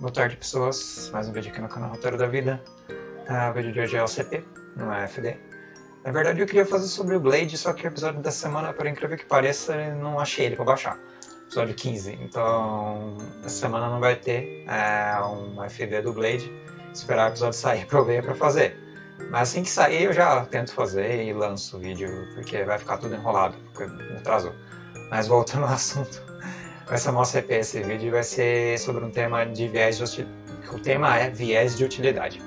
Boa tarde, pessoas. Mais um vídeo aqui no canal Roteiro da Vida. Ah, o vídeo de hoje é o CP, não é FD. Na verdade, eu queria fazer sobre o Blade, só que o episódio da semana, por incrível que pareça, não achei ele pra baixar. Episódio 15. Então, essa semana não vai ter é, um FD do Blade. Esperar o episódio sair pra eu ver pra fazer. Mas assim que sair, eu já tento fazer e lanço o vídeo, porque vai ficar tudo enrolado, porque atrasou. Mas voltando ao assunto o nosso EP esse vídeo vai ser sobre um tema de viés de utilidade. O tema é viés de utilidade.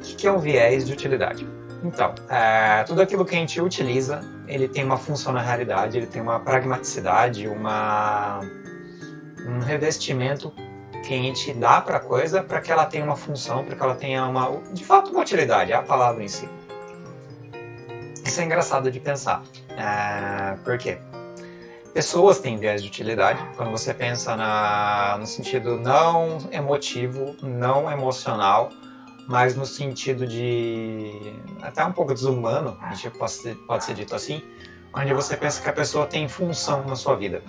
O que é um viés de utilidade? Então, é, tudo aquilo que a gente utiliza, ele tem uma função na realidade, ele tem uma pragmaticidade, uma, um revestimento que a gente dá para a coisa para que ela tenha uma função, para que ela tenha uma, de fato, uma utilidade, é a palavra em si. Isso é engraçado de pensar. É, por quê? Pessoas têm viés de utilidade. Quando você pensa na, no sentido não emotivo, não emocional, mas no sentido de até um pouco desumano, pode ser, pode ser dito assim, onde você pensa que a pessoa tem função na sua vida.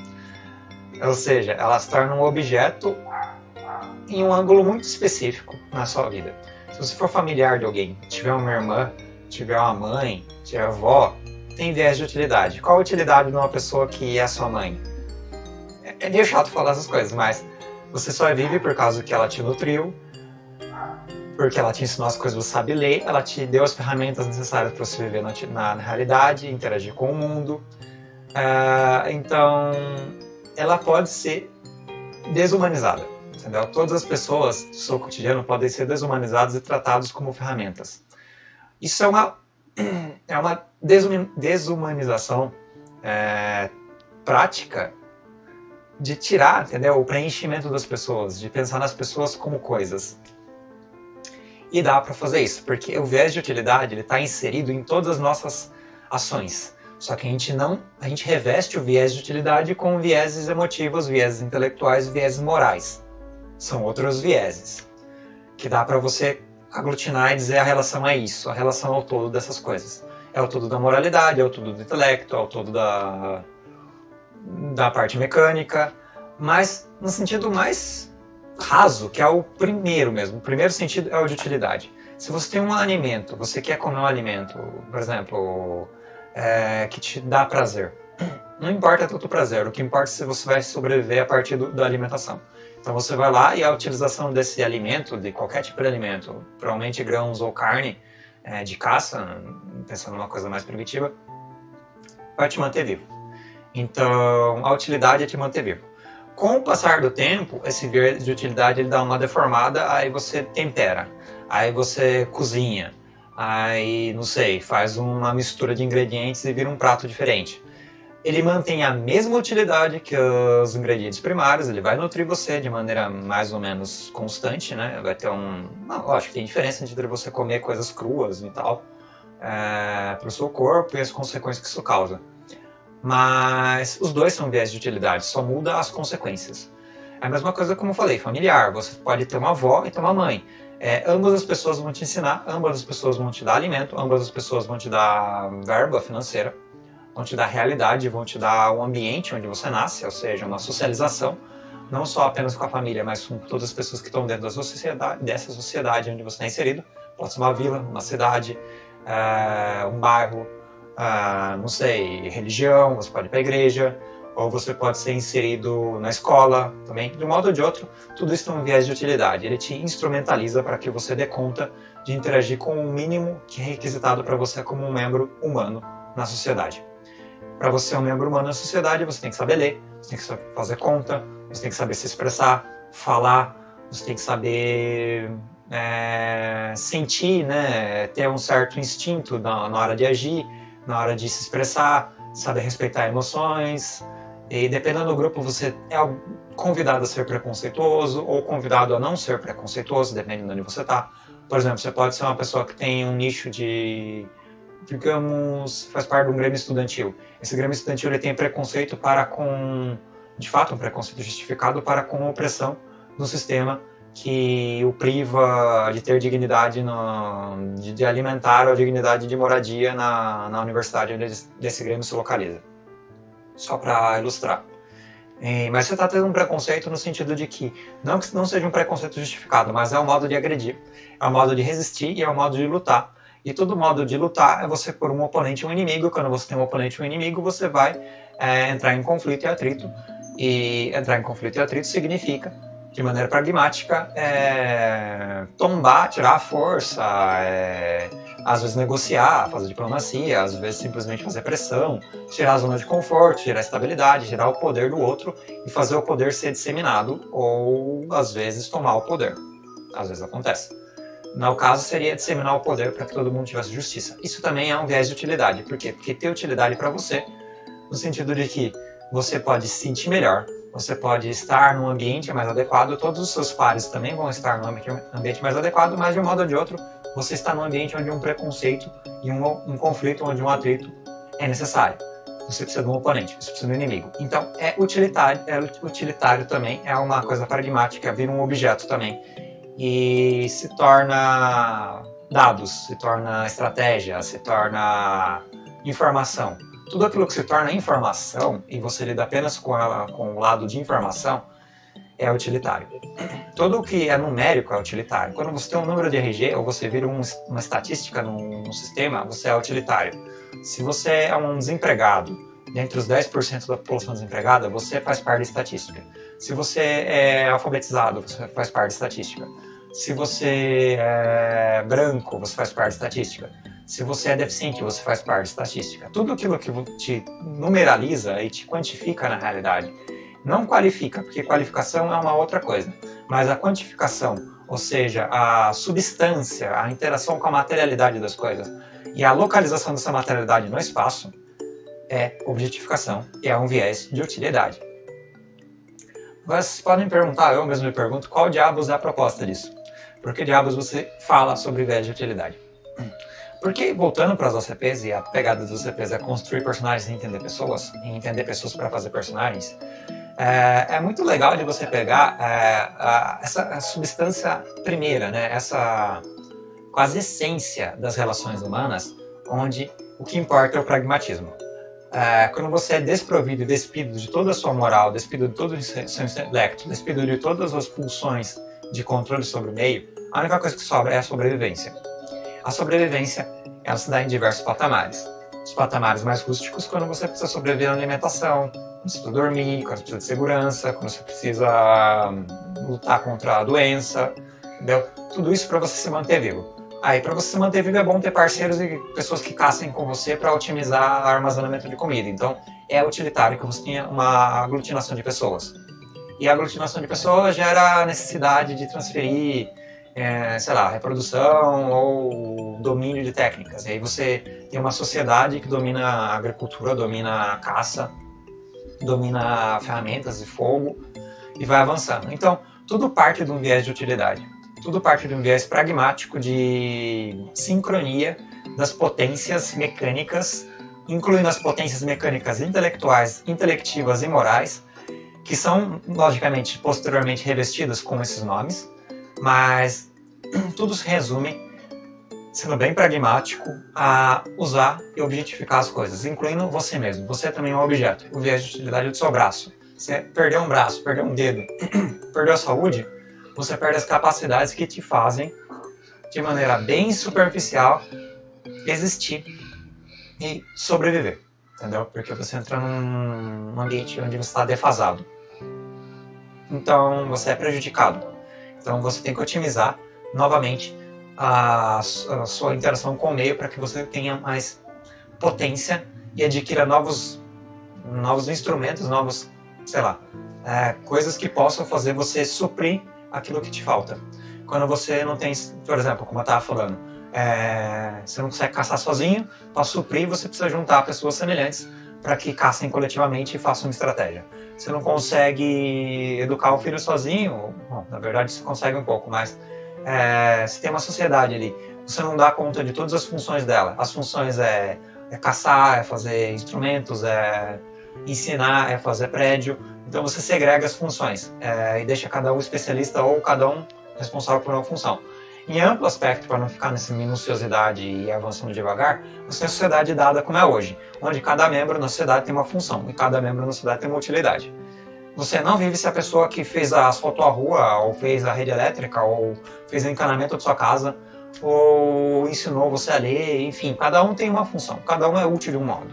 Ou seja, ela se torna um objeto em um ângulo muito específico na sua vida. Se você for familiar de alguém, tiver uma irmã, tiver uma mãe, tiver avó, tem viés de utilidade. Qual a utilidade de uma pessoa que é sua mãe? É, é meio chato falar essas coisas, mas você só vive por causa que ela te nutriu, porque ela te ensinou as coisas que você sabe ler, ela te deu as ferramentas necessárias para você viver na, na, na, realidade, interagir com o mundo. Uh, então, ela pode ser desumanizada. Entendeu? Todas as pessoas do seu cotidiano podem ser desumanizadas e tratadas como ferramentas. Isso é uma é uma desumanização é, prática de tirar, entendeu? O preenchimento das pessoas, de pensar nas pessoas como coisas. E dá para fazer isso, porque o viés de utilidade ele está inserido em todas as nossas ações. Só que a gente não, a gente reveste o viés de utilidade com vieses emotivos, vieses intelectuais, vieses morais. São outros vieses que dá para você aglutinar e dizer a relação é isso, a relação ao todo dessas coisas. É o todo da moralidade, é o todo do intelecto, é o todo da, da parte mecânica, mas no sentido mais raso, que é o primeiro mesmo. O primeiro sentido é o de utilidade. Se você tem um alimento, você quer comer um alimento, por exemplo, é, que te dá prazer, não importa tanto o prazer, o que importa é se você vai sobreviver a partir do, da alimentação. Então você vai lá e a utilização desse alimento, de qualquer tipo de alimento, provavelmente grãos ou carne é, de caça, pensando numa coisa mais primitiva, vai te manter vivo. Então a utilidade é te manter vivo. Com o passar do tempo, esse verde de utilidade ele dá uma deformada, aí você tempera, aí você cozinha, aí não sei, faz uma mistura de ingredientes e vira um prato diferente ele mantém a mesma utilidade que os ingredientes primários, ele vai nutrir você de maneira mais ou menos constante, né? Vai ter um. Não, lógico tem diferença entre você comer coisas cruas e tal é, para o seu corpo e as consequências que isso causa. Mas os dois são viés de utilidade, só muda as consequências. É a mesma coisa como eu falei, familiar. Você pode ter uma avó e ter uma mãe. É, ambas as pessoas vão te ensinar, ambas as pessoas vão te dar alimento, ambas as pessoas vão te dar verba financeira vão te dar realidade, vão te dar um ambiente onde você nasce, ou seja, uma socialização, não só apenas com a família, mas com todas as pessoas que estão dentro da sociedade, dessa sociedade onde você está inserido. Pode ser uma vila, uma cidade, uh, um bairro, uh, não sei, religião, você pode ir para a igreja, ou você pode ser inserido na escola também. De um modo ou de outro, tudo isso tem um viés de utilidade. Ele te instrumentaliza para que você dê conta de interagir com o mínimo que é requisitado para você como um membro humano na sociedade. Para você ser um membro humano da sociedade, você tem que saber ler, você tem que saber fazer conta, você tem que saber se expressar, falar, você tem que saber é, sentir, né, ter um certo instinto na, na hora de agir, na hora de se expressar, saber respeitar emoções. E dependendo do grupo, você é convidado a ser preconceituoso ou convidado a não ser preconceituoso, dependendo de onde você está. Por exemplo, você pode ser uma pessoa que tem um nicho de digamos, faz parte de um grêmio estudantil. Esse grêmio estudantil ele tem preconceito para com, de fato, um preconceito justificado para com a opressão do sistema que o priva de ter dignidade, no, de, de, alimentar a dignidade de moradia na, na universidade onde desse grêmio se localiza. Só para ilustrar. E, mas você está tendo um preconceito no sentido de que, não que não seja um preconceito justificado, mas é um modo de agredir, é um modo de resistir e é um modo de lutar. E todo modo de lutar é você por um oponente e um inimigo. Quando você tem um oponente e um inimigo, você vai é, entrar em conflito e atrito. E entrar em conflito e atrito significa, de maneira pragmática, é, tombar, tirar a força, é, às vezes negociar, fazer diplomacia, às vezes simplesmente fazer pressão, tirar a zona de conforto, tirar a estabilidade, tirar o poder do outro e fazer o poder ser disseminado ou às vezes tomar o poder. Às vezes acontece. No caso, seria disseminar o poder para que todo mundo tivesse justiça. Isso também é um viés de utilidade. Por quê? Porque tem utilidade para você, no sentido de que você pode se sentir melhor, você pode estar num ambiente mais adequado, todos os seus pares também vão estar num ambiente mais adequado, mas de um modo ou de outro, você está num ambiente onde um preconceito e um, um conflito, onde um atrito é necessário. Você precisa de um oponente, você precisa de um inimigo. Então, é utilitário, é utilitário também, é uma coisa pragmática, vira um objeto também. E se torna dados, se torna estratégia, se torna informação tudo aquilo que se torna informação e você lida apenas com, a, com o lado de informação é utilitário. Tudo que é numérico é utilitário. Quando você tem um número de RG ou você vira um, uma estatística num, num, sistema, você é utilitário. Se você é um desempregado, dentre os 10% da população desempregada, você faz parte da estatística. Se você é alfabetizado, você faz parte da estatística. Se você é branco, você faz parte da estatística. Se você é deficiente, você faz parte da estatística. Tudo aquilo que te numeraliza e te quantifica na realidade. Não qualifica, porque qualificação é uma outra coisa. Mas a quantificação, ou seja, a substância, a interação com a materialidade das coisas e a localização dessa materialidade no espaço é objetificação e é um viés de utilidade. Vocês podem perguntar, eu mesmo me pergunto, qual diabos é a proposta disso? Por que diabos você fala sobre viés de utilidade? Porque, voltando para as OCPs, e a pegada dos OCPs é construir personagens e entender pessoas, e entender pessoas para fazer personagens, é, é, muito legal de você pegar é, a, essa substância primeira, né? essa quase essência das relações humanas, onde o que importa é o pragmatismo. É, quando você é desprovido e despido de toda a sua moral, despido de todo o seu intelecto, despido de todas as pulsões de controle sobre o meio, a única coisa que sobra é a sobrevivência. A sobrevivência ela se dá em diversos patamares. Os patamares mais rústicos, quando você precisa sobreviver na alimentação, quando você precisa dormir, quando você precisa de segurança, quando você precisa hum, lutar contra a doença, entendeu? Tudo isso para você se manter vivo. Aí, para você se manter vivo, é bom ter parceiros e pessoas que caçem com você para otimizar o armazenamento de comida. Então, é utilitário que você tenha uma aglutinação de pessoas. E a aglutinação de pessoas gera a necessidade de transferir é, sei lá, reprodução ou domínio de técnicas. E aí você tem uma sociedade que domina a agricultura, domina a caça, domina ferramentas e fogo e vai avançando. Então, tudo parte de um viés de utilidade. Tudo parte de um viés pragmático de sincronia das potências mecânicas, incluindo as potências mecânicas intelectuais, intelectivas e morais, que são, logicamente, posteriormente revestidas com esses nomes, mas tudo se resume, sendo bem pragmático, a usar e objetificar as coisas, incluindo você mesmo. Você é também é um objeto, o viés de utilidade do seu braço. Você perdeu um braço, perdeu um dedo, perdeu a saúde, você perde as capacidades que te fazem, de maneira bem superficial, existir e sobreviver. Entendeu? Porque você entra num ambiente onde você está defasado. Então você é prejudicado. Então você tem que otimizar novamente a, a sua interação com o meio para que você tenha mais potência e adquira novos, novos instrumentos, novos, sei lá, é, coisas que possam fazer você suprir aquilo que te falta. Quando você não tem, por exemplo, como eu estava falando, é, você não consegue caçar sozinho, para suprir você precisa juntar pessoas semelhantes para que caçem coletivamente e façam uma estratégia. Você não consegue educar o filho sozinho, bom, na verdade você consegue um pouco, mas é, se tem uma sociedade ali, você não dá conta de todas as funções dela. As funções é, é caçar, é fazer instrumentos, é ensinar, é fazer prédio. Então você segrega as funções é, e deixa cada um especialista ou cada um responsável por uma função. Em amplo aspecto, para não ficar nessa minuciosidade e avançando devagar, você tem a sociedade dada como é hoje, onde cada membro na sociedade tem uma função e cada membro na sociedade tem uma utilidade. Você não vive se a pessoa que fez a asfaltou a rua, ou fez a rede elétrica, ou fez o encanamento da sua casa, ou ensinou você a ler, enfim, cada um tem uma função, cada um é útil de um modo.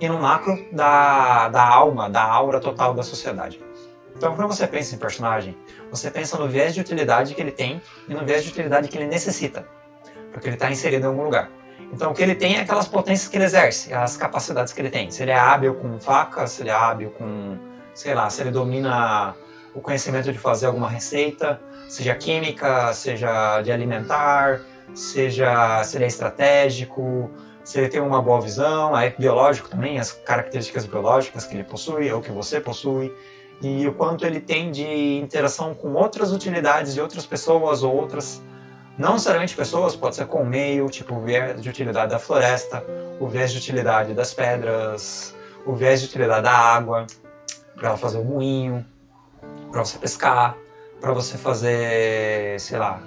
E no macro, da, da alma, da aura total da sociedade. Então, quando você pensa em personagem, você pensa no viés de utilidade que ele tem e no viés de utilidade que ele necessita, porque ele está inserido em algum lugar. Então, o que ele tem é aquelas potências que ele exerce, as capacidades que ele tem. Se ele é hábil com faca, se ele é hábil com, sei lá, se ele domina o conhecimento de fazer alguma receita, seja química, seja de alimentar, seja se ele é estratégico, se ele tem uma boa visão, aí biológico também, as características biológicas que ele possui ou que você possui e o quanto ele tem de interação com outras utilidades de outras pessoas ou outras, não necessariamente pessoas, pode ser com o meio, tipo o viés de utilidade da floresta, o viés de utilidade das pedras, o viés de utilidade da água, para fazer o moinho, para você pescar, para você fazer, sei lá,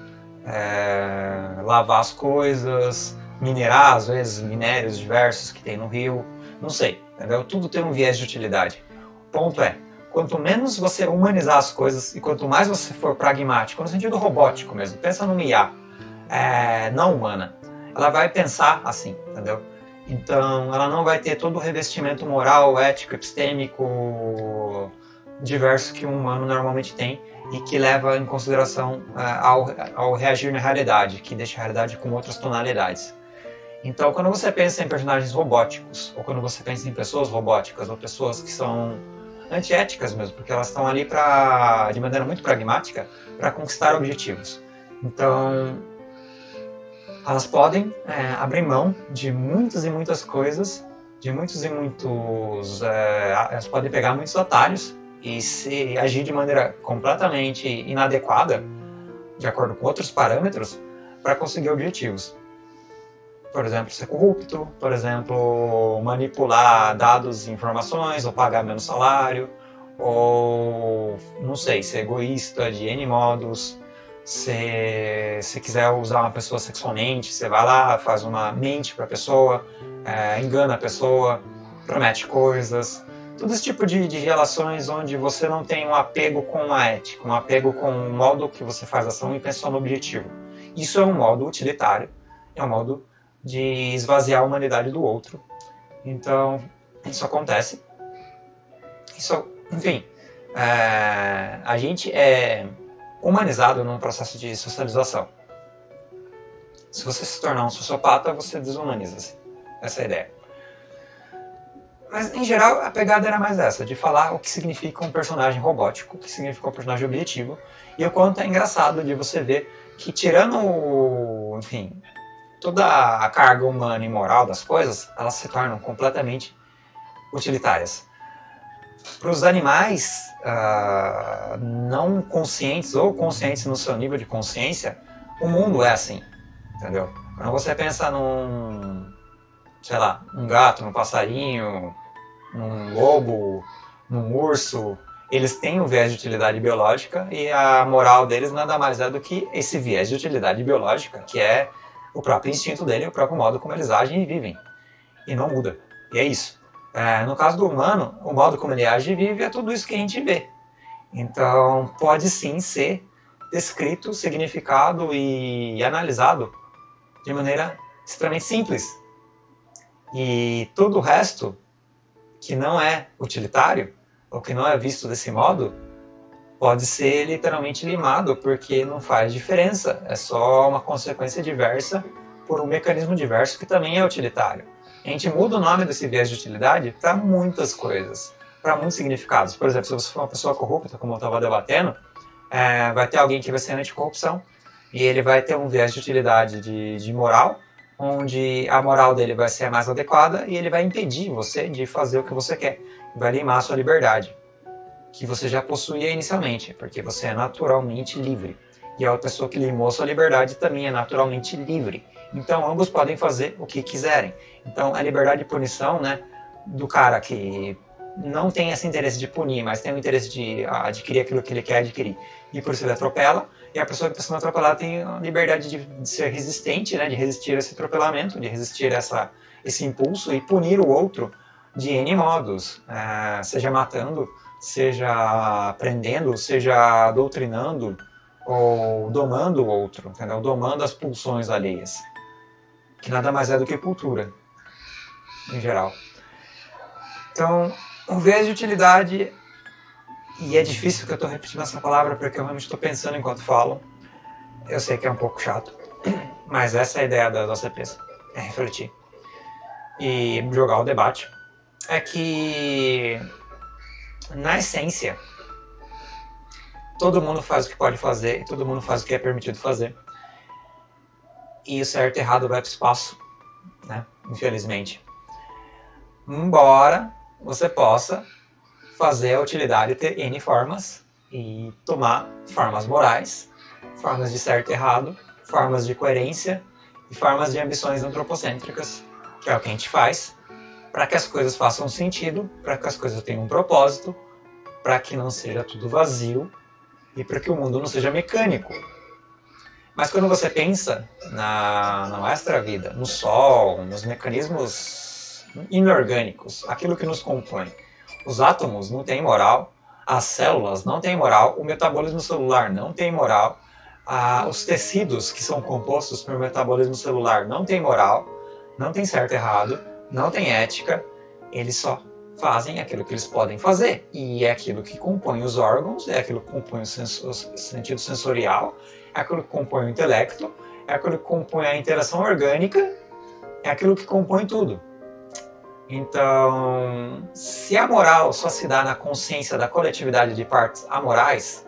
é, lavar as coisas, minerar, às vezes, minérios diversos que tem no rio, não sei, entendeu? Tudo tem um viés de utilidade. O ponto é, quanto menos você humanizar as coisas e quanto mais você for pragmático, no sentido robótico mesmo, pensa numa IA é, não humana, ela vai pensar assim, entendeu? Então, ela não vai ter todo o revestimento moral, ético, epistêmico diverso que um humano normalmente tem e que leva em consideração é, ao, ao reagir na realidade, que deixa a realidade com outras tonalidades. Então, quando você pensa em personagens robóticos, ou quando você pensa em pessoas robóticas, ou pessoas que são antiéticas mesmo, porque elas estão ali para, de maneira muito pragmática, para conquistar objetivos. Então, elas podem é, abrir mão de muitas e muitas coisas, de muitos e muitos, é, elas podem pegar muitos atalhos e se agir de maneira completamente inadequada, de acordo com outros parâmetros, para conseguir objetivos por exemplo, ser corrupto, por exemplo, manipular dados e informações, ou pagar menos salário, ou, não sei, ser egoísta de N modos. Se, se quiser usar uma pessoa sexualmente, você vai lá, faz uma mente para a pessoa, é, engana a pessoa, promete coisas. Todo esse tipo de, de relações onde você não tem um apego com a ética, um apego com o modo que você faz ação e pensa no objetivo. Isso é um modo utilitário, é um modo de esvaziar a humanidade do outro. Então, isso acontece. Isso, enfim, é, a gente é humanizado num processo de socialização. Se você se tornar um sociopata, você desumaniza-se. Essa é a ideia. Mas, em geral, a pegada era mais essa, de falar o que significa um personagem robótico, o que significa um personagem objetivo, e o quanto é engraçado de você ver que, tirando, enfim, toda a carga humana e moral das coisas, elas se tornam completamente utilitárias. Para os animais uh, não conscientes ou conscientes no seu nível de consciência, o mundo é assim, entendeu? Quando você pensa num, sei lá, um gato, num passarinho, num lobo, num urso, eles têm um viés de utilidade biológica e a moral deles nada mais é do que esse viés de utilidade biológica, que é o próprio instinto dele, o próprio modo como eles agem e vivem. E não muda. E é isso. É, no caso do humano, o modo como ele age e vive é tudo isso que a gente vê. Então, pode sim ser descrito, significado e analisado de maneira extremamente simples. E todo o resto que não é utilitário, ou que não é visto desse modo, pode ser literalmente limado, porque não faz diferença, é só uma consequência diversa por um mecanismo diverso que também é utilitário. A gente muda o nome desse viés de utilidade para muitas coisas, para muitos significados. Por exemplo, se você for uma pessoa corrupta, como eu estava debatendo, é, vai ter alguém que vai ser anticorrupção e ele vai ter um viés de utilidade de, de moral, onde a moral dele vai ser mais adequada e ele vai impedir você de fazer o que você quer, vai limar a sua liberdade que você já possuía inicialmente, porque você é naturalmente livre. E a pessoa que limou a sua liberdade também é naturalmente livre. Então, ambos podem fazer o que quiserem. Então, a liberdade de punição, né, do cara que não tem esse interesse de punir, mas tem o interesse de adquirir aquilo que ele quer adquirir, e por isso ele atropela, e a pessoa que está sendo atropelada tem a liberdade de, de, ser resistente, né, de resistir a esse atropelamento, de resistir a essa, esse impulso e punir o outro de N modos, é, seja matando, seja aprendendo, seja doutrinando ou domando o outro, entendeu? domando as pulsões alheias, que nada mais é do que cultura, em geral. Então, o viés de utilidade, e é difícil que eu estou repetindo essa palavra porque eu realmente estou pensando enquanto falo, eu sei que é um pouco chato, mas essa é a ideia das OCPs, é refletir e jogar o debate, é que, na essência, todo mundo faz o que pode fazer, todo mundo faz o que é permitido fazer. E o certo e errado vai para o espaço, né? infelizmente. Embora você possa fazer a utilidade ter N formas e tomar formas morais, formas de certo e errado, formas de coerência e formas de ambições antropocêntricas, que é o que a gente faz, para que as coisas façam sentido, para que as coisas tenham um propósito, para que não seja tudo vazio e para que o mundo não seja mecânico. Mas quando você pensa na, na extra-vida, no sol, nos mecanismos inorgânicos, aquilo que nos compõe, os átomos não têm moral, as células não têm moral, o metabolismo celular não tem moral, os tecidos que são compostos pelo metabolismo celular não têm moral, não tem certo e errado, não tem ética, eles só fazem aquilo que eles podem fazer. E é aquilo que compõe os órgãos, é aquilo que compõe o, sensor, o sentido sensorial, é aquilo que compõe o intelecto, é aquilo que compõe a interação orgânica, é aquilo que compõe tudo. Então, se a moral só se dá na consciência da coletividade de partes amorais,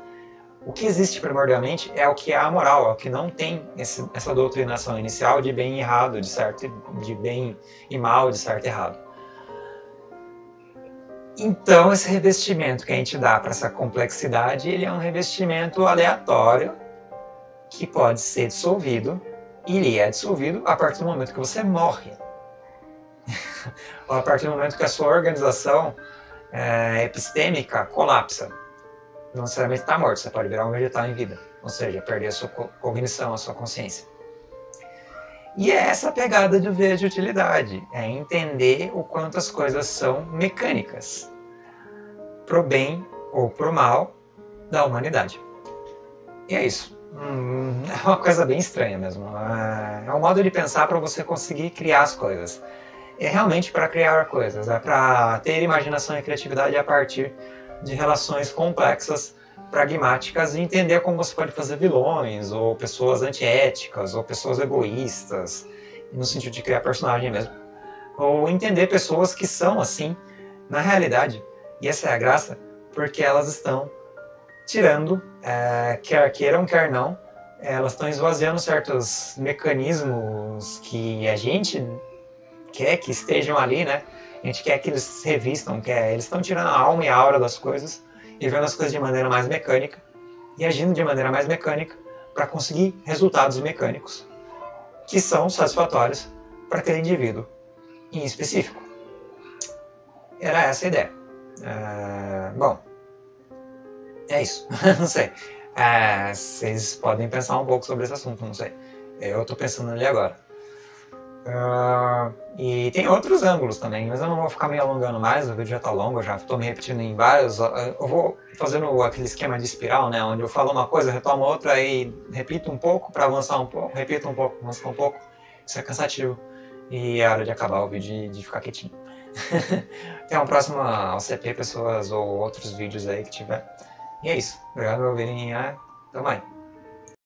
o que existe primordialmente é o que é amoral, é o que não tem esse, essa doutrinação inicial de bem e errado, de certo de bem e mal, de certo e errado. Então, esse revestimento que a gente dá para essa complexidade, ele é um revestimento aleatório que pode ser dissolvido, e ele é dissolvido a partir do momento que você morre. Ou a partir do momento que a sua organização é, epistêmica colapsa. Não necessariamente está morto, você pode virar um vegetal em vida, ou seja, perder a sua cognição, a sua consciência. E é essa pegada de ver de utilidade, é entender o quanto as coisas são mecânicas, pro bem ou pro mal da humanidade. E é isso. Hum, é uma coisa bem estranha mesmo. É, é um modo de pensar para você conseguir criar as coisas. É realmente para criar coisas, é para ter imaginação e criatividade a partir de relações complexas pragmáticas e entender como você pode fazer vilões, ou pessoas antiéticas, ou pessoas egoístas, no sentido de criar personagem mesmo. Ou entender pessoas que são assim na realidade. E essa é a graça, porque elas estão tirando, é, quer queiram, quer não, elas estão esvaziando certos mecanismos que a gente quer que estejam ali, né? A gente quer que eles revistam, quer, eles estão tirando a alma e a aura das coisas e vendo as coisas de maneira mais mecânica e agindo de maneira mais mecânica para conseguir resultados mecânicos que são satisfatórios para aquele indivíduo em específico. Era essa a ideia. É, bom, é isso. não sei. É, vocês podem pensar um pouco sobre esse assunto, não sei. Eu estou pensando ali agora. Uh, e tem outros ângulos também, mas eu não vou ficar me alongando mais, o vídeo já está longo, já estou me repetindo em vários. Eu vou fazendo aquele esquema de espiral, né? Onde eu falo uma coisa, retomo outra e repito um pouco para avançar um pouco, repito um pouco, avançar um pouco. Isso é cansativo. E é hora de acabar o vídeo e de ficar quietinho. Até uma próxima OCP, pessoas ou outros vídeos aí que tiver. E é isso. Obrigado por ouvirem. Até mais.